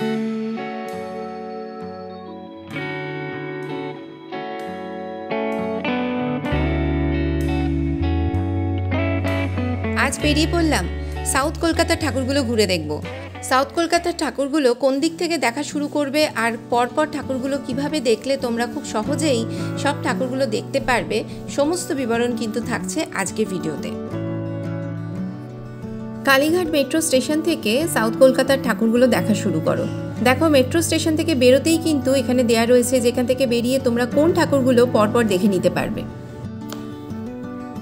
আজ বেরিয়ে পড়লাম সাউথ কলকাতার ঠাকুরগুলো ঘুরে দেখব। সাউথ কলকাতার ঠাকুরগুলো কোন দিক থেকে দেখা শুরু করবে আর পরপর ঠাকুরগুলো কীভাবে দেখলে তোমরা খুব সহজেই সব ঠাকুরগুলো দেখতে পারবে, সমস্ত বিবরণ কিন্তু থাকছে আজকের ভিডিওতে। কালীঘাট মেট্রো স্টেশন থেকে সাউথ কলকাতার ঠাকুরগুলো দেখা শুরু করো। দেখো, মেট্রো স্টেশন থেকে বেরোতেই কিন্তু এখানে দেয়া রয়েছে যেখান থেকে বেরিয়ে তোমরা কোন ঠাকুরগুলো পরপর দেখে নিতে পারবে।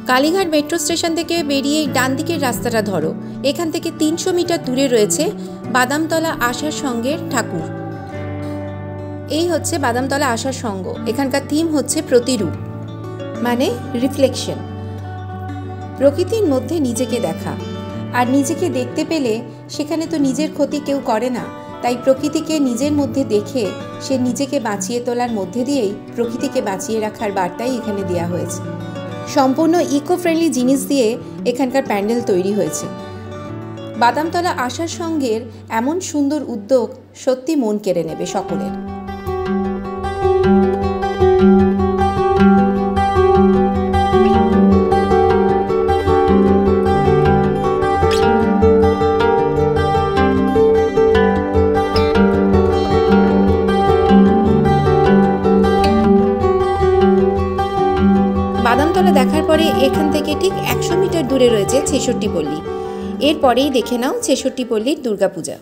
কালীঘাট মেট্রো স্টেশন থেকে বেরিয়ে ডান দিকের রাস্তাটা ধরো। এখান থেকে তিনশো মিটার দূরে রয়েছে বাদামতলা আশার সঙ্গের ঠাকুর। এই হচ্ছে বাদামতলা আশার সঙ্গ। এখানকার থিম হচ্ছে প্রতিরূপ মানে রিফ্লেকশন প্রকৃতির মধ্যে নিজেকে দেখা। আর নিজেকে দেখতে পেলে সেখানে তো নিজের ক্ষতি কেউ করে না। তাই প্রকৃতিকে নিজের মধ্যে দেখে সে নিজেকে বাঁচিয়ে তোলার মধ্যে দিয়েই প্রকৃতিকে বাঁচিয়ে রাখার বার্তাই এখানে দেওয়া হয়েছে। সম্পূর্ণ ইকো ফ্রেন্ডলি জিনিস দিয়ে এখানকার প্যান্ডেল তৈরি হয়েছে। বাদামতলা আসার সঙ্গের এমন সুন্দর উদ্যোগ সত্যি মন কেড়ে নেবে সকলের। এখান থেকে ঠিক একশো মিটার দূরে রয়েছে ছেষট্টি পল্লী। এরপরেই দেখে নাও ছেষট্টি পল্লীর দুর্গাপূজা।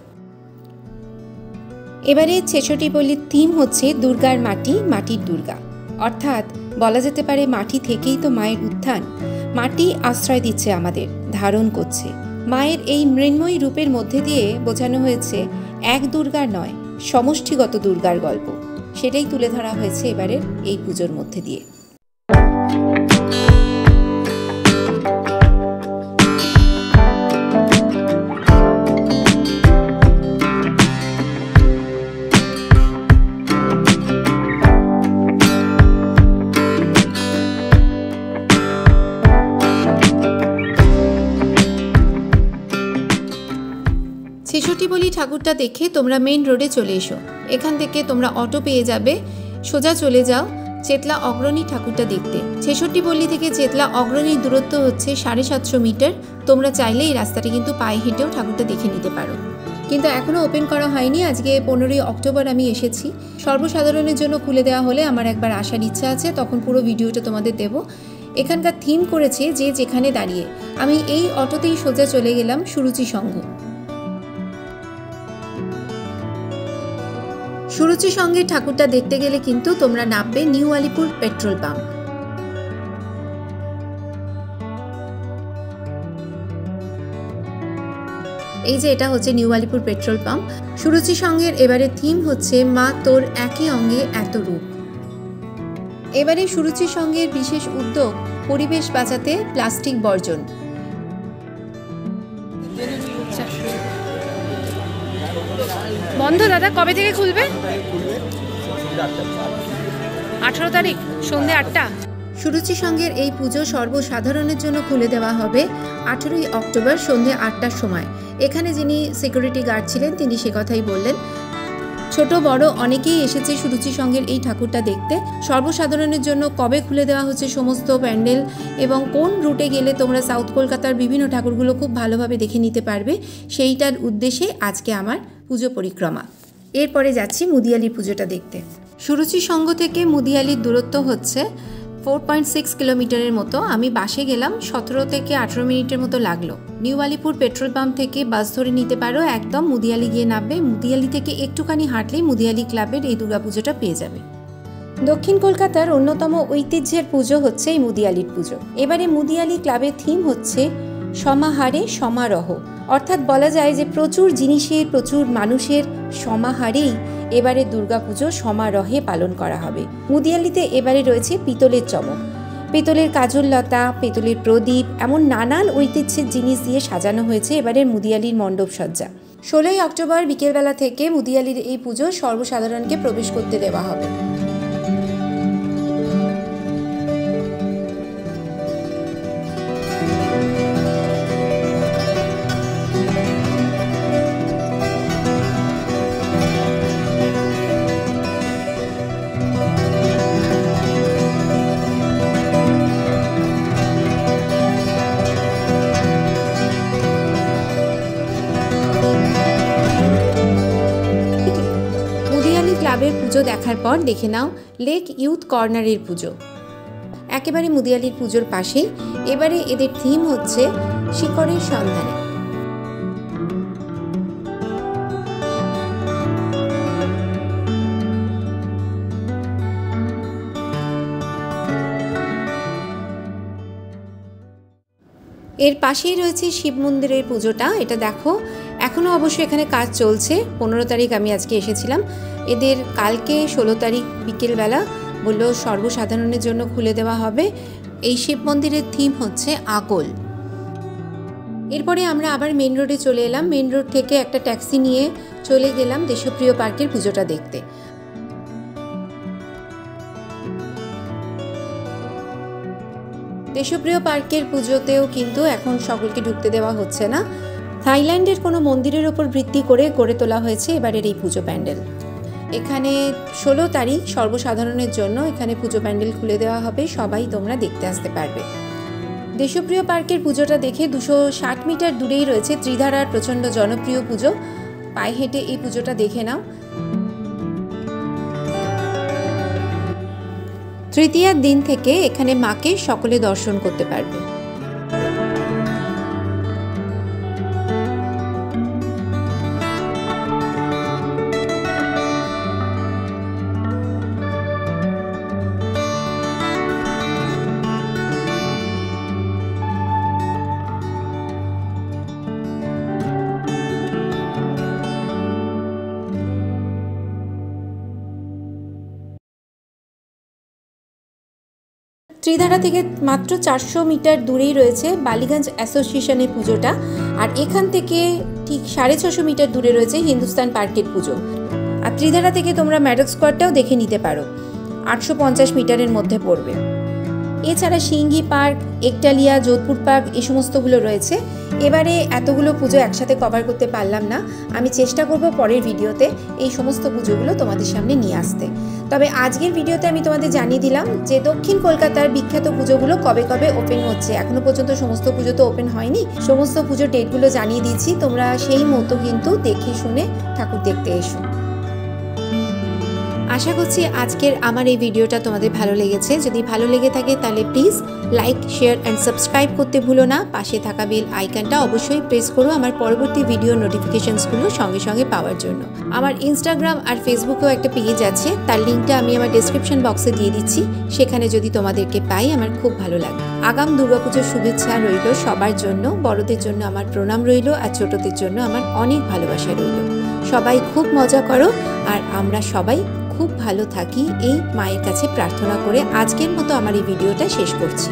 এবারে ছেষট্টি পল্লীর থিম হচ্ছে দুর্গার মাটি, মাটির দুর্গা। অর্থাৎ বলা যেতে পারে মাটি থেকেই তো মায়ের উত্থান। মাটি আশ্রয় দিচ্ছে আমাদের, ধারণ করছে। মায়ের এই মৃন্ময়ী রূপের মধ্যে দিয়ে বোঝানো হয়েছে এক দুর্গার নয়, সমষ্টিগত দুর্গার গল্প। সেটাই তুলে ধরা হয়েছে এবারের এই পুজোর মধ্যে দিয়ে। বলি ঠাকুরটা দেখে তোমরা মেন রোডে চলে এসো। এখান থেকে তোমরা অটো পেয়ে যাবে। সোজা চলে যাও চেতলা অগ্রণী ঠাকুরটা দেখতে। ছেষট্টি পল্লী থেকে চেতলা অগ্রণীর দূরত্ব হচ্ছে সাড়ে সাতশো মিটার। তোমরা চাইলে এই রাস্তাটি কিন্তু পায়ে হেঁটেও ঠাকুরটা দেখে নিতে পারো। কিন্তু এখনও ওপেন করা হয়নি। আজকে পনেরোই অক্টোবর আমি এসেছি। সর্বসাধারণের জন্য খুলে দেওয়া হলে আমার একবার আসার ইচ্ছা আছে। তখন পুরো ভিডিওটা তোমাদের দেব। এখানকার থিম করেছে যে যেখানে দাঁড়িয়ে। আমি এই অটোতেই সোজা চলে গেলাম সুরুচি সংঘ সুরুচি সঙ্গে ঠাকুরটা দেখতে গেলে কিন্তু তোমরা নামবে নিউ আলিপুর পেট্রোল পাম্প। এই যে এটা হচ্ছে new Alipore petrol pump. Suruchi সঙ্গের এবারে থিম হচ্ছে মা তোর একই অঙ্গে এত রূপ। এবারে সুরুচি সঙ্গের বিশেষ উদ্যোগ পরিবেশ বাঁচাতে প্লাস্টিক বর্জন। বন্ধ দাদা, কবে থেকে খুলবে? আঠারো তারিখ, সন্ধে আটটা। সুরুচি সঙ্গের এই পুজো সর্বসাধারণের জন্য খুলে দেওয়া হবে আঠেরোই অক্টোবর সন্ধে আটটার সময়। এখানে যিনি সিকিউরিটি গার্ড ছিলেন, তিনি সে কথাই বললেন। ছোট, বড় অনেকেই এসেছে সুরুচি সঙ্গের এই ঠাকুরটা দেখতে। সর্বসাধারণের জন্য কবে খুলে দেওয়া হচ্ছে সমস্ত প্যান্ডেল এবং কোন রুটে গেলে তোমরা সাউথ কলকাতার বিভিন্ন ঠাকুরগুলো খুব ভালোভাবে দেখে নিতে পারবে, সেইটার উদ্দেশ্যে আজকে আমার পুজো পরিক্রমা। এরপরে যাচ্ছি মুদিয়ালির পুজোটা দেখতে। সুরুচি সঙ্গ থেকে মুদিয়ালির দূরত্ব হচ্ছে ফোর পয়েন্ট সিক্স কিলোমিটারের মতো। আমি বাসে গেলাম, সতেরো থেকে আঠেরো মিনিটের মতো লাগল। নিউ আলিপুর পেট্রোল পাম্প থেকে বাস ধরে নিতে পারো, একদম মুদিয়ালি গিয়ে নামবে। মুদিয়ালি থেকে একটুখানি হাঁটলেই মুদিয়ালি ক্লাবের এই দুর্গাপুজোটা পেয়ে যাবে। দক্ষিণ কলকাতার অন্যতম ঐতিহ্যের পুজো হচ্ছে এই মুদিয়ালির পুজো। এবারে মুদিয়ালি ক্লাবের থিম হচ্ছে সমাহারে সমারোহ। অর্থাৎ বলা যায় যে প্রচুর জিনিসের, প্রচুর মানুষের সমাহারেই এবারে দুর্গাপুজো সমারোহে পালন করা হবে। মুদিয়ালিতে এবারে রয়েছে পিতলের চমক। পেতলের কাজললতা, পেতলের প্রদীপ, এমন নানান ঐতিহ্যের জিনিস দিয়ে সাজানো হয়েছে এবারের মুদিয়ালির মণ্ডপ সজ্জা। ষোলোই অক্টোবর বিকেলবেলা থেকে মুদিয়ালির এই পুজো সর্বসাধারণকে প্রবেশ করতে দেওয়া হবে। ক্লাবের পুজো দেখার পর দেখে নাও লেক ইউথ কর্নারের পুজো। একেবারে মুদিয়ালির পুজোর পাশেই এবারে এদের থিম হচ্ছে শিকড়ের সন্ধানে। এর পাশেই রয়েছে শিব মন্দিরের পুজোটা, এটা দেখো। এখনও অবশ্য এখানে কাজ চলছে। পনেরো তারিখ আমি আজকে এসেছিলাম। এদের কালকে ষোলো তারিখ বিকেলবেলা বলল সর্বসাধারণের জন্য খুলে দেওয়া হবে। এই শিব মন্দিরের থিম হচ্ছে আকল এরপরে আমরা আবার মেন রোডে চলে এলাম। মেন রোড থেকে একটা ট্যাক্সি নিয়ে চলে গেলাম দেশপ্রিয় পার্কের পুজোটা দেখতে। দেশপ্রিয় পার্কের পুজোতেও কিন্তু এখন সকলকে ঢুকতে দেওয়া হচ্ছে না। থাইল্যান্ডের কোনো মন্দিরের ওপর ভিত্তি করে গড়ে তোলা হয়েছে এবারের এই পুজো প্যান্ডেল। এখানে ষোলো তারিখ সর্বসাধারণের জন্য এখানে পুজো প্যান্ডেল খুলে দেওয়া হবে, সবাই তোমরা দেখতে আসতে পারবে। দেশপ্রিয় পার্কের পুজোটা দেখে দুশো ষাট মিটার দূরেই রয়েছে ত্রিধারার প্রচণ্ড জনপ্রিয় পুজো। পায়ে হেঁটে এই পুজোটা দেখে নাও। তৃতীয়ার দিন থেকে এখানে মাকে সকলে দর্শন করতে পারবে। ত্রিধারা থেকে মাত্র চারশো মিটার দূরেই রয়েছে বালিগঞ্জ অ্যাসোসিয়েশনের পুজোটা। আর এখান থেকে ঠিক সাড়ে ছশো মিটার দূরে রয়েছে হিন্দুস্তান পার্কের পুজো। আর ত্রিধারা থেকে তোমরা ম্যাডক স্কোয়ারটাও দেখে নিতে পারো। আটশো পঞ্চাশ মিটারের মধ্যে পড়বে। এছাড়া সিঙ্গি পার্ক, একটালিয়া, যোধপুর পার্ক এই সমস্তগুলো রয়েছে। এবারে এতগুলো পুজো একসাথে কভার করতে পারলাম না। আমি চেষ্টা করব পরের ভিডিওতে এই সমস্ত পুজোগুলো তোমাদের সামনে নিয়ে আসতে। তবে আজকের ভিডিওতে আমি তোমাদের জানিয়ে দিলাম যে দক্ষিণ কলকাতার বিখ্যাত পুজোগুলো কবে কবে ওপেন হচ্ছে। এখনও পর্যন্ত সমস্ত পুজো তো ওপেন হয়নি। সমস্ত পুজো ডেটগুলো জানিয়ে দিয়েছি। তোমরা সেই মতো কিন্তু দেখে শুনে ঠাকুর দেখতে এসো। আশা করছি আজকের আমার এই ভিডিওটা তোমাদের ভালো লেগেছে। যদি ভালো লেগে থাকে তাহলে please like share and subscribe করতে ভুলো না। পাশে থাকা বেল আইকনটা অবশ্যই প্রেস করো আমার পরবর্তী ভিডিও নোটিফিকেশনসগুলো সঙ্গে সঙ্গে পাওয়ার জন্য। আমার ইনস্টাগ্রাম আর ফেসবুকেও একটা পেজ আছে, তার লিঙ্কটা আমি আমার ডিসক্রিপশন বক্সে দিয়ে দিচ্ছি। সেখানে যদি তোমাদেরকে পাই আমার খুব ভালো লাগে। আগাম দুর্গাপুজোর শুভেচ্ছা রইল সবার জন্য, বড়দের জন্য আমার প্রণাম রইল আর ছোটদের জন্য আমার অনেক ভালোবাসা রইল। সবাই খুব মজা করো আর আমরা সবাই খুব ভালো থাকি, এই মায়ের কাছে প্রার্থনা করে আজকের মতো আমার এই ভিডিওটা শেষ করছি।